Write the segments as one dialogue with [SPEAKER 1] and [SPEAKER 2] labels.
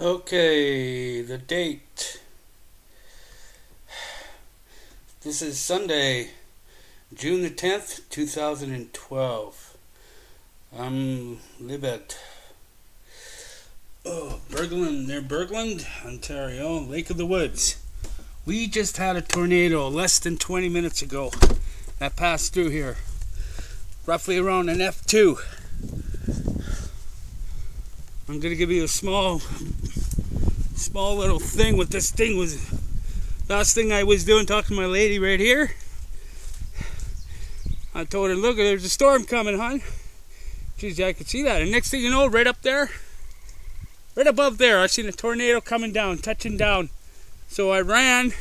[SPEAKER 1] Okay, the date. This is Sunday, June the 10th, 2012. I'm live at oh, Bergland, near Bergland, Ontario, Lake of the Woods. We just had a tornado less than 20 minutes ago that passed through here, roughly around an F2. I'm gonna give you a small small little thing what this thing was last thing I was doing talking to my lady right here. I told her look there's a storm coming hon. Geez I could see that. And next thing you know right up there right above there I seen a tornado coming down touching down. So I ran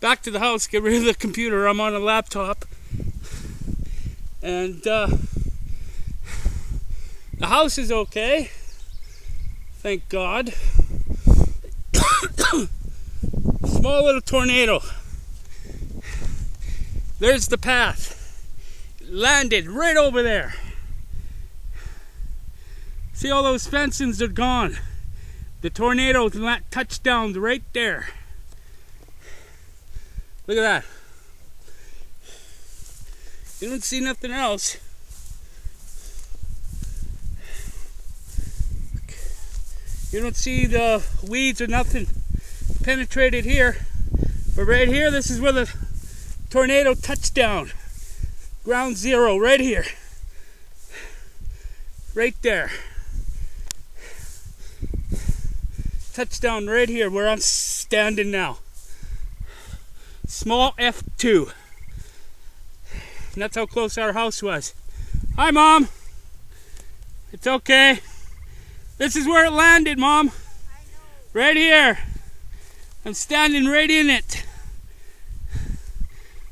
[SPEAKER 1] back to the house get rid of the computer. I'm on a laptop. And uh, the house is okay thank God Small little tornado. There's the path. Landed right over there. See all those fences are gone. The tornado touched down right there. Look at that. You don't see nothing else. You don't see the weeds or nothing penetrated here. But right here, this is where the tornado touched down. Ground zero, right here. Right there. Touchdown right here where I'm standing now. Small F2. And that's how close our house was. Hi, Mom. It's okay. This is where it landed, Mom. Right here. I'm standing right in it.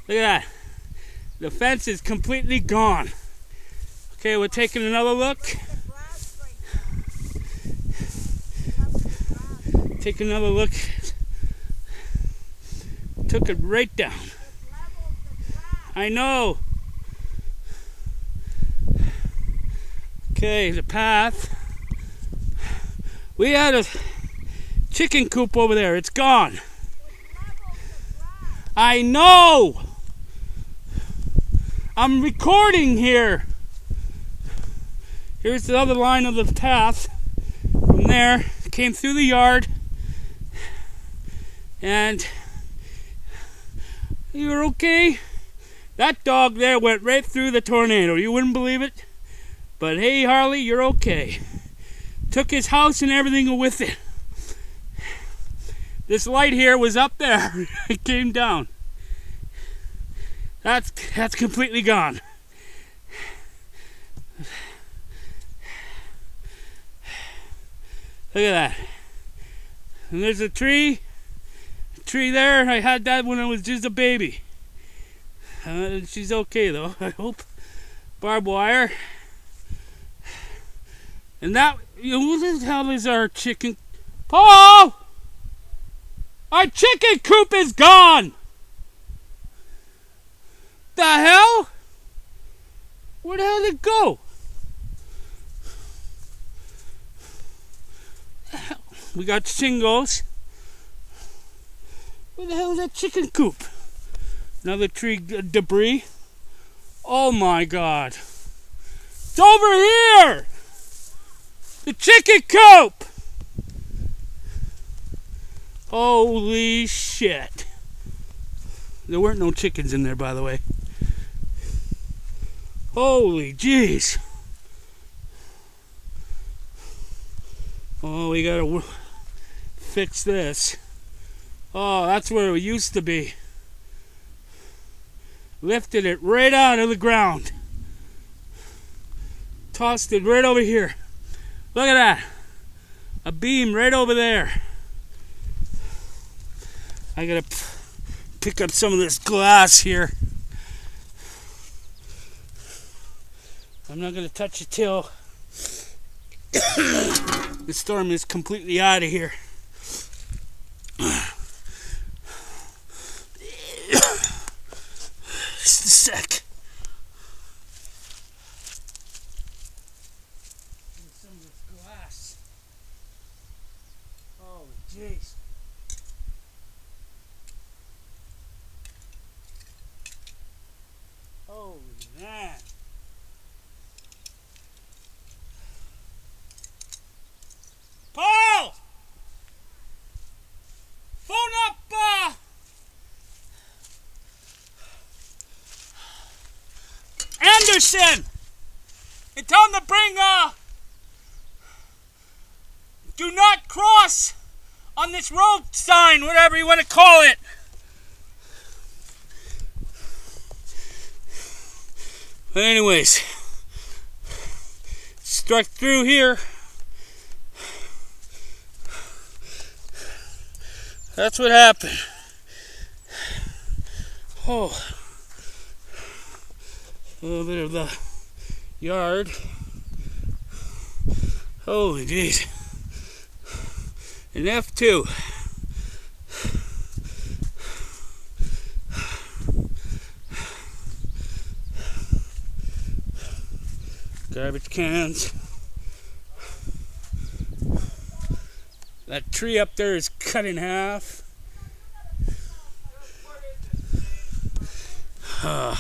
[SPEAKER 1] Look at that. The fence is completely gone. Okay, we're taking another look. Take another look. Took it right down. I know. Okay, the path. We had a chicken coop over there. It's gone. I know. I'm recording here. Here's the other line of the path. From there, came through the yard. And you're okay? That dog there went right through the tornado. You wouldn't believe it. But hey, Harley, you're okay took his house and everything with it. This light here was up there. it came down. That's that's completely gone. Look at that. And there's a tree. A tree there. I had that when I was just a baby. Uh, she's okay though, I hope. Barbed wire. And that who the hell is our chicken? Paul! Our chicken coop is gone! The hell? Where the hell did it go? We got shingles. Where the hell is that chicken coop? Another tree debris. Oh my god. It's over here! The chicken coop! Holy shit. There weren't no chickens in there, by the way. Holy jeez. Oh, we gotta fix this. Oh, that's where it used to be. Lifted it right out of the ground. Tossed it right over here. Look at that. A beam right over there. I gotta pick up some of this glass here. I'm not gonna touch it till the storm is completely out of here. Just a sec. Paul! Phone up, uh... Anderson! And tell him to bring, uh... Do not cross on this road sign, whatever you want to call it. But anyways, struck through here. That's what happened. Oh, a little bit of the yard. Holy jeez. An F2. Garbage cans. That tree up there is cut in half. Uh,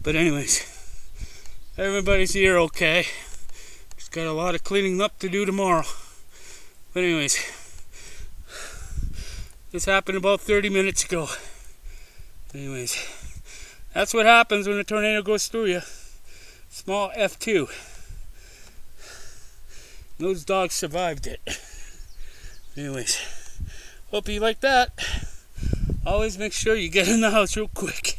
[SPEAKER 1] but anyways, everybody's here okay. Just got a lot of cleaning up to do tomorrow. But anyways, this happened about 30 minutes ago. Anyways, that's what happens when a tornado goes through you. Small F2. Those dogs survived it. Anyways, hope you like that. Always make sure you get in the house real quick.